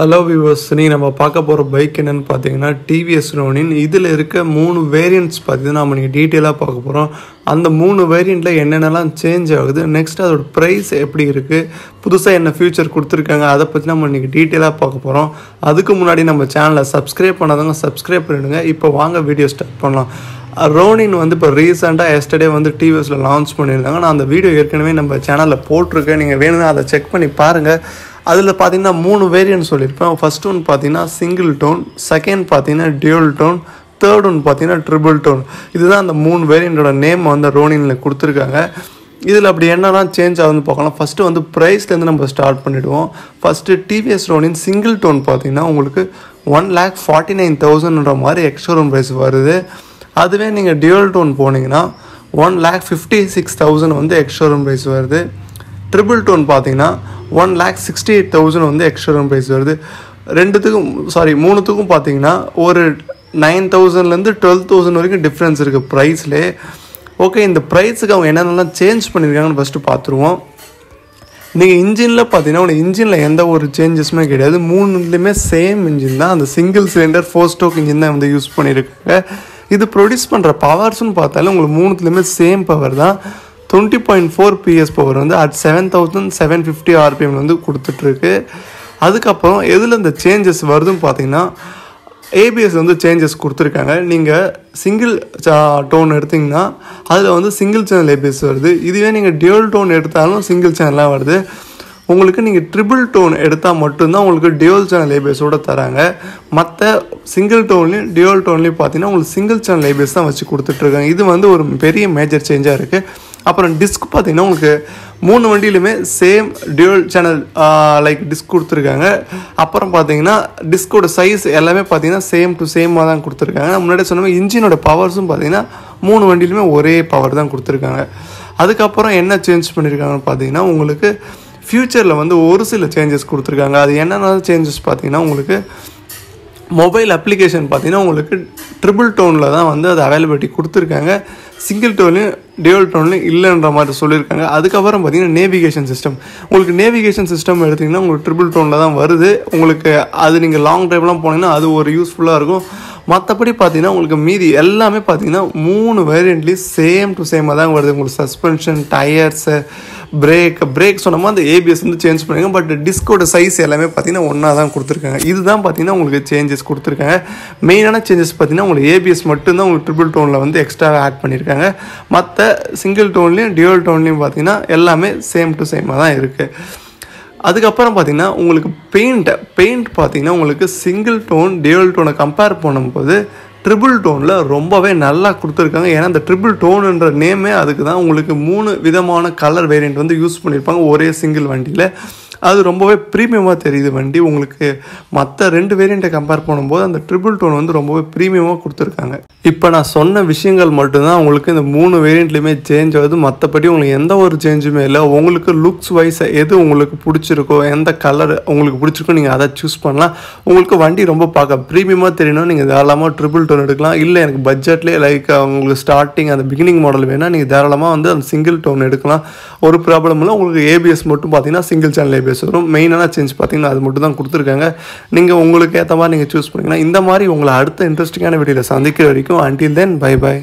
Hello viewers நீ நம்ம பார்க்க போகிற பைக் என்னன்னு பார்த்தீங்கன்னா டிவிஎஸ் ரோனின். இதில் இருக்க மூணு வேரியண்ட்ஸ் பார்த்தீங்கன்னா நம்ம நீங்கள் டீட்டெயிலாக பார்க்க போகிறோம் அந்த மூணு வேரியண்ட்டில் என்னென்னலாம் சேஞ்ச் ஆகுது? நெக்ஸ்ட் அதோட ப்ரைஸ் எப்படி இருக்குது புதுசாக என்ன ஃபியூச்சர் கொடுத்துருக்காங்க? அதை பற்றி நம்ம இன்றைக்கி டீட்டெயிலாக பார்க்க போகிறோம் அதுக்கு முன்னாடி நம்ம சேனலை சப்ஸ்கிரைப் பண்ணாதவங்க சப்ஸ்கிரைப் பண்ணிடுங்க. இப்போ வாங்க வீடியோ ஸ்டார்ட் பண்ணலாம். ரோனின் வந்து இப்போ ரீசெண்டாக எஸ்டர்டே வந்து டிவிஎஸில் லான்ச் பண்ணியிருந்தாங்க. நான் அந்த வீடியோ ஏற்கனவே நம்ம சேனலில் போட்டிருக்கேன். நீங்கள் வேணும்னா அதை செக் பண்ணி பாருங்கள் அதில் பார்த்தீங்கன்னா மூணு வேரியன்ட் சொல்லியிருப்பேன். ஃபர்ஸ்ட் ஒன் பார்த்தீங்கன்னா சிங்கிள் டோன் செகண்ட் பார்த்தீங்கன்னா டியூல் டோன் தேர்ட் ஒன் பார்த்தீங்கன்னா ட்ரிபிள் டோன் இதுதான் அந்த மூணு வேரியண்ட்டோட நேம் வந்து ரோனினில் கொடுத்துருக்காங்க. இதில் அப்படி என்னெல்லாம் சேஞ்ச் ஆகுதுன்னு பார்க்கலாம். ஃபஸ்ட்டு வந்து ப்ரைஸ்லேருந்து நம்ம ஸ்டார்ட் பண்ணிவிடுவோம் first TVS Ronin single tone பார்த்தீங்கன்னா உங்களுக்கு ஒன் லேக் ஃபார்ட்டி நைன் தௌசண்ட்ன்ற மாதிரி எக்ஸ்ஷோரூம் ப்ரைஸ் வருது. அதுவே நீங்கள் டியூல் டோன் போனீங்கன்னா one lakh fifty six thousand வந்து எக்ஸ்ஷோரூம் ப்ரைஸ் வருது. ட்ரிபிள் டோன் பார்த்தீங்கன்னா one lakh sixty eight thousand வந்து எக்ஸ்ட்ரா ரூம் ப்ரைஸ் வருது. ரெண்டுத்துக்கும் சாரி மூணுத்துக்கும் பார்த்தீங்கன்னா ஒரு நைன் தௌசண்ட்லேருந்து டுவெல் தௌசண்ட் வரைக்கும் டிஃப்ரென்ஸ் இருக்குது ப்ரைஸ்லே ஓகே இந்த ப்ரைஸுக்கு அவங்க என்னென்னலாம் சேஞ்ச் பண்ணியிருக்காங்கன்னு ஃபஸ்ட்டு பார்த்துருவோம் நீங்கள் இன்ஜினில் பார்த்தீங்கன்னா உங்களுக்கு இன்ஜினில் எந்த ஒரு சேஞ்சஸுமே கிடையாது. மூணுலேயுமே சேம் இன்ஜின் தான். அந்த single cylinder four stroke engine தான் வந்து யூஸ் பண்ணியிருக்காங்க இது ப்ரொடியூஸ் பண்ணுற பவர்ஸ்னு பார்த்தாலும் உங்களுக்கு மூணுத்துலேயுமே சேம் பவர் தான். Twenty point four PS power வந்து at seven thousand seven fifty RPM வந்து கொடுத்துட்ருக்கு. அதுக்கப்புறம் எதில் இந்த சேஞ்சஸ் வருதுன்னு பார்த்தீங்கன்னா ஏபிஎஸ் வந்து சேஞ்சஸ் கொடுத்துருக்காங்க. நீங்கள் சிங்கிள் டோன் எடுத்திங்கன்னா அதில் வந்து சிங்கிள் சேனல் ஏபிஎஸ் வருது. இதுவே நீங்கள் டியூல் டோன் எடுத்தாலும் சிங்கிள் சேனலாக வருது. உங்களுக்கு நீங்கள் ட்ரிபிள் டோன் எடுத்தால் மட்டும்தான் உங்களுக்கு டியூல் சேனல் ஏபிஎஸோட தராங்க. மற்ற சிங்கிள் டோன்லேயும் டியூல் டோன்லேயும் பார்த்தீங்கன்னா உங்களுக்கு சிங்கிள் சேனல் ஏபிஎஸ் தான் வச்சு கொடுத்துட்ருக்காங்க. இது வந்து ஒரு பெரிய மேஜர் சேஞ்சாக இருக்குது அப்புறம் டிஸ்க் பார்த்தீங்கன்னா உங்களுக்கு மூணு வண்டியிலுமே same dual channel like disc கொடுத்துருக்காங்க. அப்புறம் பார்த்தீங்கன்னா டிஸ்கோட சைஸ் எல்லாமே பார்த்தீங்கன்னா சேம் டு சேமாக தான் கொடுத்துருக்காங்க. முன்னாடி சொன்ன இன்ஜினோட பவர்ஸும் பார்த்தீங்கன்னா மூணு வண்டியிலுமே ஒரே பவர் தான் கொடுத்துருக்காங்க. அதுக்கப்புறம் என்ன சேஞ்ச் பண்ணியிருக்காங்கன்னு பார்த்தீங்கன்னா உங்களுக்கு ஃப்யூச்சரில் வந்து ஒரு சில சேஞ்சஸ் கொடுத்துருக்காங்க. அது என்னென்ன சேஞ்சஸ் பார்த்தீங்கன்னா உங்களுக்கு மொபைல் அப்ளிகேஷன் பார்த்தீங்கன்னா உங்களுக்கு ட்ரிபிள் டோனில் தான் வந்து அது அவைலபிலிட்டி கொடுத்துருக்காங்க. சிங்கிள் டோன்லையும் டேவல் டோன்லையும் இல்லைன்ற மாதிரி சொல்லியிருக்காங்க. அதுக்கப்புறம் பார்த்தீங்கன்னா நேவிகேஷன் சிஸ்டம் உங்களுக்கு நேவிகேஷன் சிஸ்டம் எடுத்திங்கன்னா உங்களுக்கு ட்ரிபிள் டோனில் தான் வருது. உங்களுக்கு அது நீங்கள் லாங் ட்ரைவ்லாம் போனீங்கன்னா அது ஒரு யூஸ்ஃபுல்லாக இருக்கும். மற்றபடி பார்த்தீங்கன்னா உங்களுக்கு மீதி எல்லாமே பார்த்தீங்கன்னா மூணு வேரியண்ட்லேயும் சேம் டு சேமாக தான் வருது. உங்களுக்கு சஸ்பென்ஷன் டயர்ஸு பிரேக் பிரேக் சொன்னோமா அந்த ஏபிஎஸ் வந்து சேஞ்ச் பண்ணுங்க பட் டிஸ்கோட சைஸ் எல்லாமே பார்த்தீங்கன்னா ஒன்றா தான் கொடுத்துருக்காங்க. இதுதான் பார்த்தீங்கன்னா உங்களுக்கு சேஞ்சஸ் கொடுத்துருக்காங்க. மெயினான சேஞ்சஸ் பார்த்தீங்கன்னா உங்களுக்கு ஏபிஎஸ் மட்டும்தான் உங்களுக்கு ட்ரிபிள் டோனில் வந்து எக்ஸ்ட்ரா ஆட் பண்ணியிருக்காங்க மற்ற சிங்கிள் டோன்லேயும் டியூவல் டோன்லேயும் பார்த்தீங்கன்னா எல்லாமே சேம் டு சேமாக தான் இருக்குது அதுக்கப்புறம் பார்த்தீங்கன்னா உங்களுக்கு பெயிண்ட் பெயிண்ட் பார்த்தீங்கன்னா உங்களுக்கு சிங்கிள் டோன் டியூவல் டோனை கம்பேர் பண்ணும்போது ட்ரிபிள் டோனில் ரொம்பவே நல்லா கொடுத்துருக்காங்க. ஏன்னா அந்த ட்ரிபிள் டோனுன்ற நேமே அதுக்கு தான் உங்களுக்கு மூணு விதமான கலர் வேரியண்ட் வந்து யூஸ் பண்ணியிருப்பாங்க. ஒரே சிங்கிள் வண்டியில். அது ரொம்பவே ப்ரீமியமாக தெரியுது வண்டி. உங்களுக்கு மற்ற ரெண்டு வேரியண்ட்டை கம்பேர் பண்ணும்போது அந்த ட்ரிபிள் டோன் வந்து ரொம்பவே ப்ரீமியமாக கொடுத்துருக்காங்க. இப்போ நான் சொன்ன விஷயங்கள் மட்டும்தான் உங்களுக்கு இந்த மூணு வேரியண்ட்லையுமே சேஞ்ச் ஆகுது. மற்றபடி உங்களுக்கு எந்த ஒரு சேஞ்சுமே இல்லை. உங்களுக்கு லுக்ஸ் வைஸ் எது உங்களுக்கு பிடிச்சிருக்கோ எந்த கலர் உங்களுக்கு பிடிச்சிருக்கோ நீங்கள் அதை சூஸ் பண்ணலாம். உங்களுக்கு வண்டி ரொம்ப பார்க்க ப்ரீமியமாக தெரியணும். நீங்கள் தாராளமாக ட்ரிபிள் டோன் எடுக்கலாம். இல்லை எனக்கு பட்ஜெட்லேயே லைக் உங்களுக்கு ஸ்டார்டிங் அந்த பிகினிங் மாடல் வேணால் நீங்கள் தாராளமாக வந்து அந்த சிங்கிள் டோன் எடுக்கலாம். ஒரு ப்ராப்ளம் இல்லை உங்களுக்கு ஏபிஎஸ் மட்டும் பார்த்தீங்கன்னா சிங்கிள் சேனல் ஏபிஎஸ் வரும். மெயினான சேஞ்ச் பார்த்தீங்கன்னா அது மட்டும் தான் கொடுத்துருக்காங்க. நீங்கள் உங்களுக்கு ஏற்ற மாதிரி நீங்கள் சூஸ் பண்ணிங்கன்னா இந்த மாதிரி உங்களை அடுத்த இன்ட்ரெஸ்டிங்கான வீடியோவில் சந்திக்கிற வரைக்கும் அன்டில் தென் பை பை